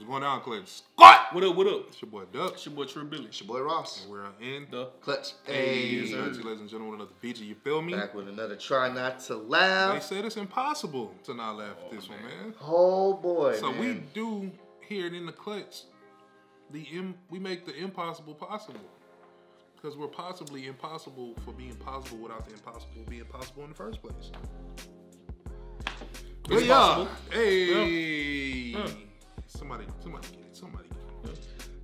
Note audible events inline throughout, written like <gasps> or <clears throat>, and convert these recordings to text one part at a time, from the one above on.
What's going on, Clips? Squad! What up? What up? It's your boy Dub. It's your boy Trill Billy. It's your boy Ross. We're in The Clutch. Hey, Hey. ladies and gentlemen, another feature. You feel me? Back with another try not to Laugh. They said it's impossible to not laugh at this oh, one, man. Oh boy. So we do here in the clutch, the Im- we make the impossible possible. Because we're possibly impossible for being possible without the impossible being possible in the first place. But It's yeah, hey, Yeah.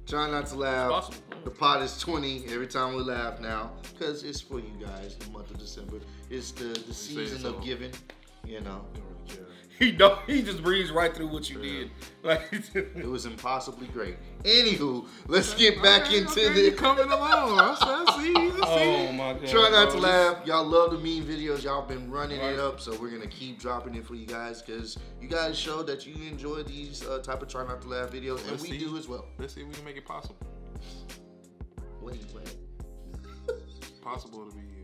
Try not to laugh. The pot is 20 every time we laugh now. Because it's for you guys, the month of December. It's the, the season so. of giving. You know. Don't really care. He don't. He just breezed right through what you did. Like <laughs> It was impossibly great. Anywho, let's get back Okay, into okay, the you coming along. I see, I see. I <laughs> see. oh my god. Try not to laugh. Y'all love the meme videos. Y'all been running Right. it up, so we're gonna keep dropping it for you guys because you guys show that you enjoy these uh, type of try not to laugh videos, and Let's we see. do as well. Let's see if we can make it possible. Wait, wait. It's possible to be impossible.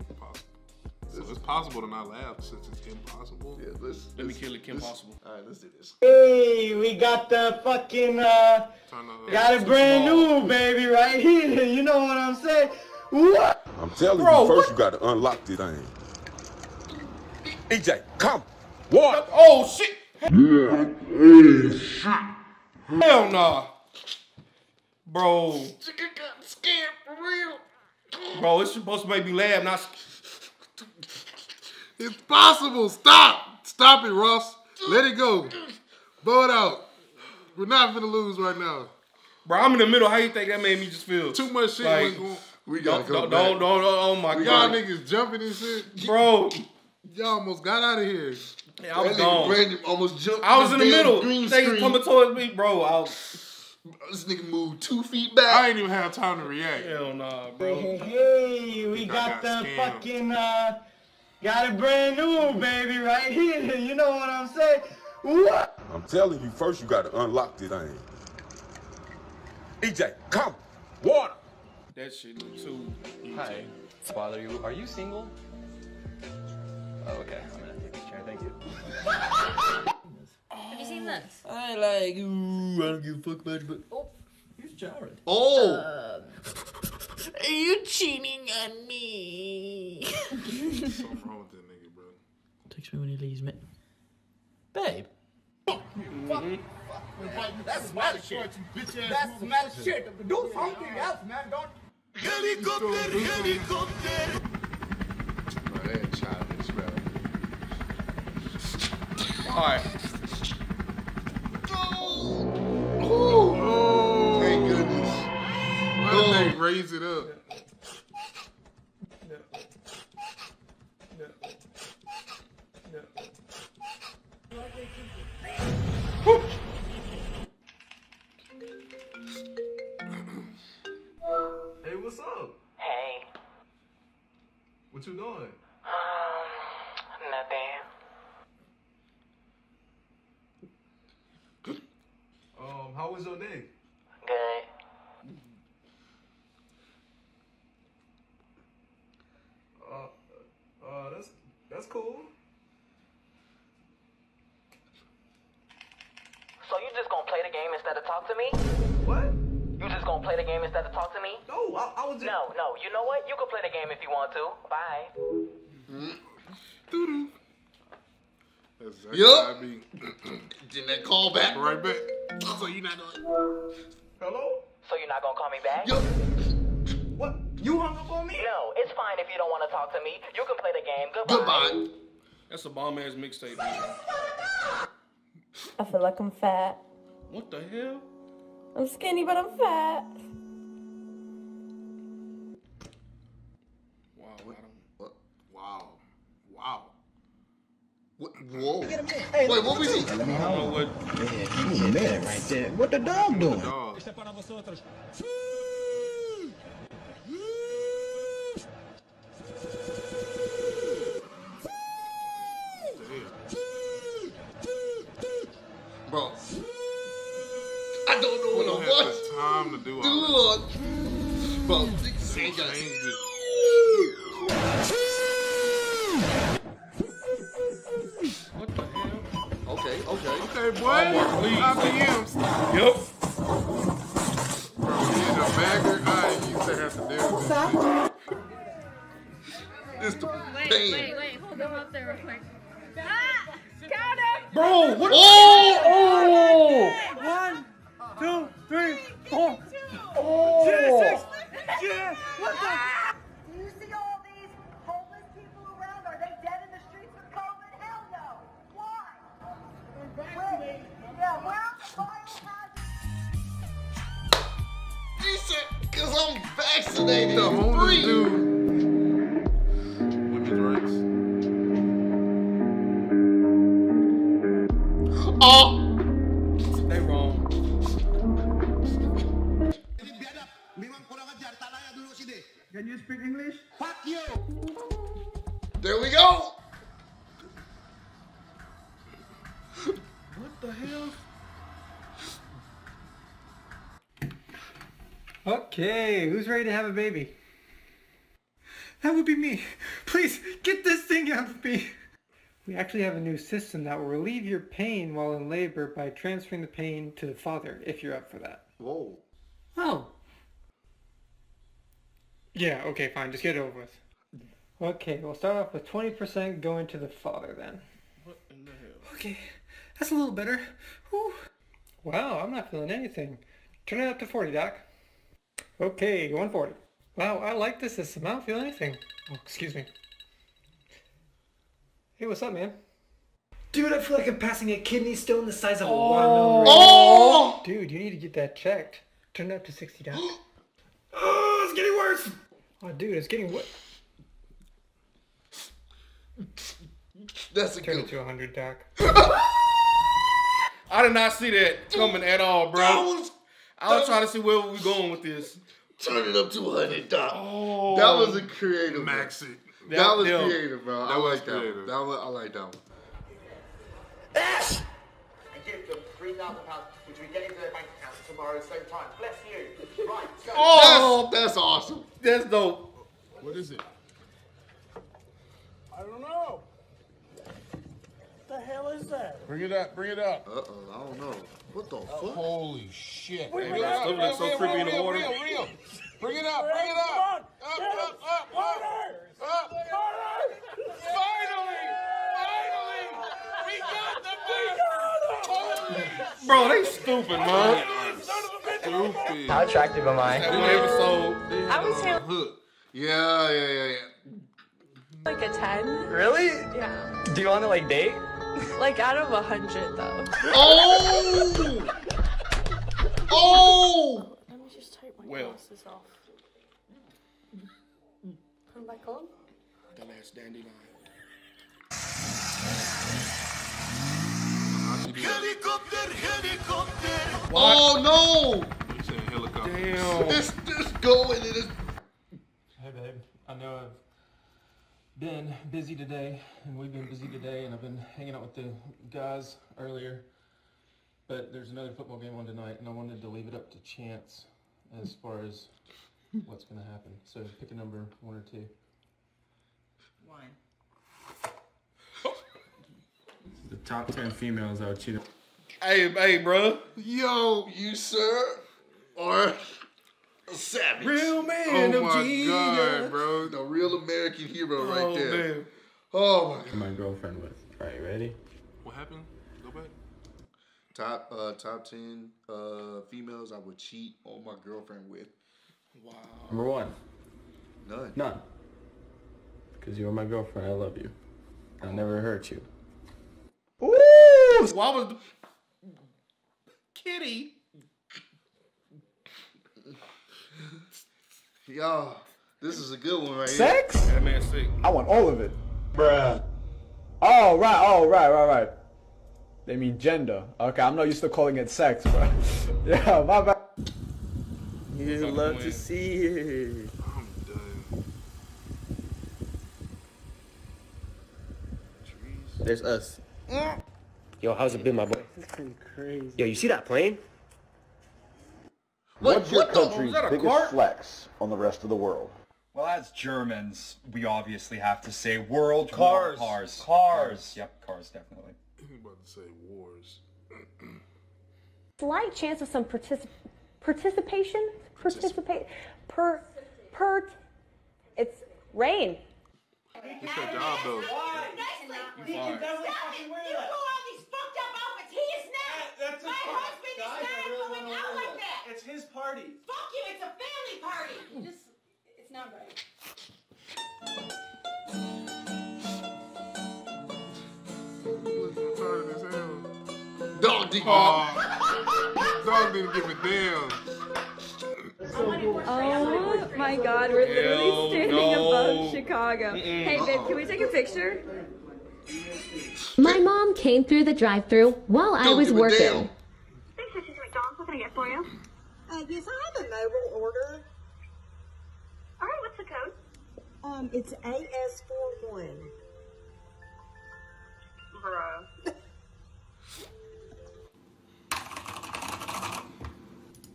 So it's possible to not laugh since it's impossible. Yeah, let's, Let me let's- kill it, Kim let's- Possible. All right, let's do this. Hey, we got the fucking uh, Turn got a brand new, baby, right here. You know what I'm saying? What? I'm telling Bro, you, first what? you got to unlock the thing. EJ, come. What? Oh shit. Hell nah. Bro. Chicken got scared for real. Bro, it's supposed to make me laugh, not. It's possible. Stop. Stop it, Ross. Let it go. Blow it out. We're not gonna lose right now. Bro, I'm in the middle. How you think that made me just feel? Too much shit Like, going. We gotta Don't, go don't, back. don't, don't, oh my Y'all god. niggas jumping and shit. Bro, Y'all almost got out of here. yeah, I was That nigga gone. Brandon almost jumped. I was in the damn middle. Green They screen. coming towards me, bro. I was, This nigga moved two feet back. I ain't even have time to react. hell nah, bro. hey, we I got got the scammed. fucking uh, got it brand new, baby, right here. <laughs> You know what I'm saying? What? I'm telling you, first you got to unlock the thing. EJ, come. Water. That shit look too. Hi. Bother you? Are you single? Oh, okay. I'm gonna take a chair. Thank you. Have you seen this? I like. Ooh, I don't give a fuck much, but oh, here's Jared. Oh, uh, Are you cheating on me? Something wrong with that nigga, bro. Text me when he leaves, me. Babe. That's my shit. That's my shit. Do something else, man. Don't. Helicopter, helicopter. bro, that childish, bro. All right. Why did they raise it up? Hey, what's up? Hey, What you doing? nothing. Um, how was your day? Good. Uh, uh, that's that's cool. So you just gonna play the game instead of talk to me? What? You just gonna play the game instead of talk to me? No, I, I was just. No, no. You know what? You can play the game if you want to. Bye. Doo-doo. That's exactly Yup. how I be. Didn't <clears throat> that call back? Right back. So you not gonna. Hello? So you're not gonna call me back? Yo, What? You hung up on me? No, it's fine if you don't want to talk to me. You can play the game. Goodbye. goodbye. That's a bomb ass mixtape. I feel like I'm fat. What the hell? I'm skinny, but I'm fat. Wow, I don't. What? Wow. Wow. What? Whoa. Wait, what was he? I don't know what. What the dog doing? Dog. don't have what? the time to do all What the hell? Okay, okay. Okay, boy. Oh. IBMs. Yep. Bro, he's a bagger. I used to have to deal with this It's the wait, pain. Wait, wait, hold him up there real quick. Ah, bro, what? Oh! oh. One, two, three, four. Oh! Six. Yeah. What the? Do you see all these homeless people around? Are they dead in the streets with COVID? Hell no. Why? Where, yeah, where are the biohazard? He said, because I'm vaccinated. The homeless free. dude. Women's. Oh! You speak English? Fuck you! There we go. What the hell? Okay, who's ready to have a baby? That would be me. Please, get this thing out of me. We actually have a new system that will relieve your pain while in labor by transferring the pain to the father, if you're up for that. Whoa. Oh. Yeah, okay, fine. Just get it over with. Okay, we'll start off with 20% going to the father then. What in the hell? Okay, that's a little better. Whew. Wow, I'm not feeling anything. Turn it up to 40, Doc. Okay, 140. Wow, I like this system. I don't feel anything. Oh, excuse me. Hey, what's up, man? Dude, I feel like I'm passing a kidney stone the size of a oh. watermelon. right now. Oh! Dude, you need to get that checked. Turn it up to 60, Doc. <gasps> <gasps> <gasps> it's getting worse. Oh, dude, it's getting what? That's a Turn good it to 100, Doc. <laughs> I did not see that coming at all, bro. That was, I was trying to see where we going with this. turn it up to 100, Doc. Oh, That was a creative. Max it. That, was yeah. creative, bro. I That was like that. creative. One. That was, I like that one. £2,000, which will be getting their bank account tomorrow at the same time. Bless you. Right, go. Oh, that's, that's awesome. That's dope. What is it? I don't know. What the hell is that? Bring it up, bring it up. Uh-oh, I don't know. What the oh, fuck? Holy shit. Bring it, it up. It looks so real, creepy real, in the water. Real, real. Bring it up, bring it up. Up, up, up, up. Up, up. Bro, they stupid, man. Stupid. How attractive am I? That one episode. They had I was them here- on hook. Yeah, yeah, yeah, yeah. Like a 10? Really? Yeah. Do you want to like date? Like out of a 100 though. Oh! Oh! Let me just take my Well. glasses off. Put them back on. The last dandelion. How'd you do that? Helicopter, helicopter. Oh no! You saying helicopter? Damn. It's just going it's Hey babe, I know I've been busy today, and we've been busy today, and I've been hanging out with the guys earlier. But there's another football game on tonight, and I wanted to leave it up to chance as far as what's going to happen. So pick a number, one or two. One. The top 10 females I would cheat on. Hey, hey, bro. Yo, you sir are a savage. Real man oh of my genius. god, bro. The real American hero right Oh, there. man. Oh my god. My girlfriend with. Alright, ready? What happened? Go back. Top uh top ten uh females I would cheat on my girlfriend with. Wow. Number one. None. None. Because you are my girlfriend. I love you. I'll never hurt you. Ooh! Why was the... Kitty? Y'all, this is a good one right Sex? That man sick. I want all of it. Bruh. Oh, right, oh, right, right, right. They mean gender. Okay, I'm not used to calling it sex, bro. <laughs> yeah, my bad. You love to see it. I'm done. There's us. Mm. Yo, how's it been, my boy? This is crazy. Yo, you see that plane? What's your country's biggest flex on the rest of the world? Well, as Germans, we obviously have to say world Cars. war cars. Cars. Yep, cars definitely. I'm about to say wars. <clears throat> Slight chance of some particip- participation? Participate? Per, per, it's rain. It's your job though. You fired. Stop it! You do all these fucked up outfits. He is not. That's My husband is not going out like that. It's his party. Fuck you! It's a family party. <laughs> Just, it's not right. Retarded as hell. Dog didn't. Oh, <laughs> dog didn't give a damn. Oh my god, we're literally standing no. above Chicago. Hey babe, can we take a picture? My mom came through the drive-through while I Don't was working. Thanks, this is McDonald's. What can I get for you? Uh, yes, I have a mobile order. All right, what's the code? Um, it's AS41. Bro.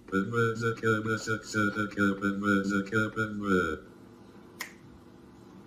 What is going on?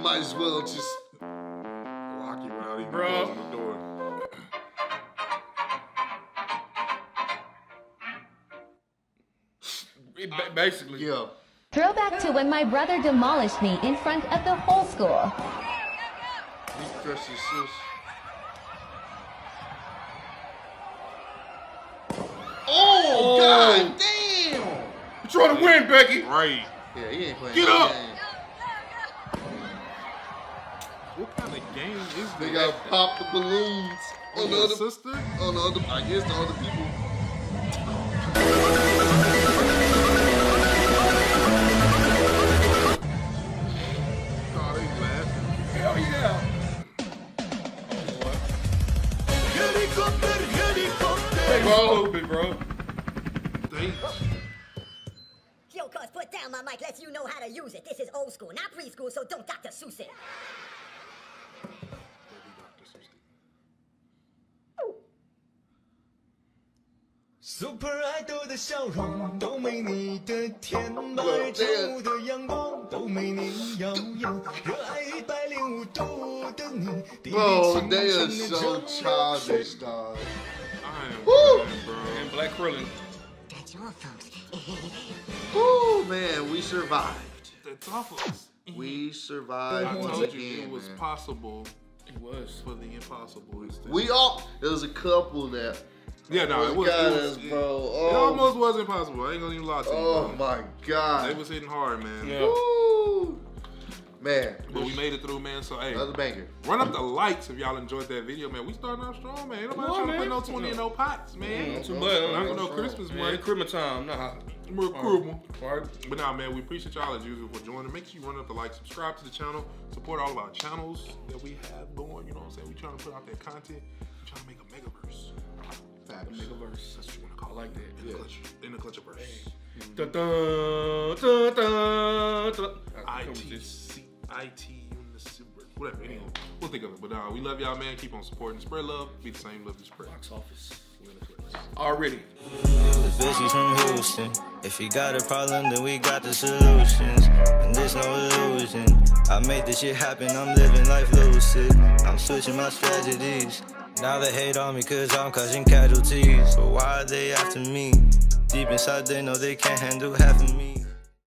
might as well just Lock you without even Bro. closing the door. Ba- Basically. yeah. Throwback to when my brother demolished me in front of the whole school. These precious sis. Oh, oh. god damn! You trying to win, Becky? Right. Yeah, he ain't playing. Get up! game. What kind of game is They this? got pop the balloons On on the other, sister? on the other, I guess the other people. Oh, they laughing. Hell yeah. Helicopter, helicopter. Bro, stupid, bro. They, Yo, cuz, put down my mic, lets you know how to use it. This is old school, not preschool, so don't Dr. Seuss it. Super Idol 的笑容都没你的甜，白昼的阳光都没你耀眼，热爱一百零五度的你，滴滴 Bro, 清 they 晨 are 的 so 钟 childish, dog. I am Woo! done, bro. And Black Krillin. That's your fault. Woo, man, we survived. That's awful. We I survived once told you again, it was man. possible It was. for the impossible. instead. We all there was a couple that yeah, no, it was, got it was us, it- bro. It, Oh, almost was impossible. I ain't gonna even lie to you. oh bro. my god. They was hitting hard, man. Yeah. Woo. Man, But we made it through, man. So hey, another banger. run up the likes if y'all enjoyed that video, man. We starting out strong, man. Ain't nobody Come on, trying to man. put no twenty in no pots, man. Not too much. Not for no Christmas man. money. Christmas time. Nah. More Christmas. Right. But nah, man, we appreciate y'all as usual for joining. Make sure you run up the like, subscribe to the channel, support all of our channels that we have going. You know what I'm saying? We trying to put out that content. We trying to make a megaverse. Facts. Megaverse. That's what you want to call I it. like that. In the clutch, in the clutcherverse. Dun, dun, dun, dun, dun. I Come with T this. C I T Whatever. Anyway, we'll think of it. But uh, we love y'all, man. Keep on supporting. Spread love. Be the same love you spread. Box office. We in the Twitch. Already. The bitch she's from Houston. If you got a problem, then we got the solutions. And there's no illusion. I made this shit happen, I'm living life lucid. I'm switching my strategies. Now they hate on me cause I'm causing casualties. But why are they after me? Deep inside, they know they can't handle half of me.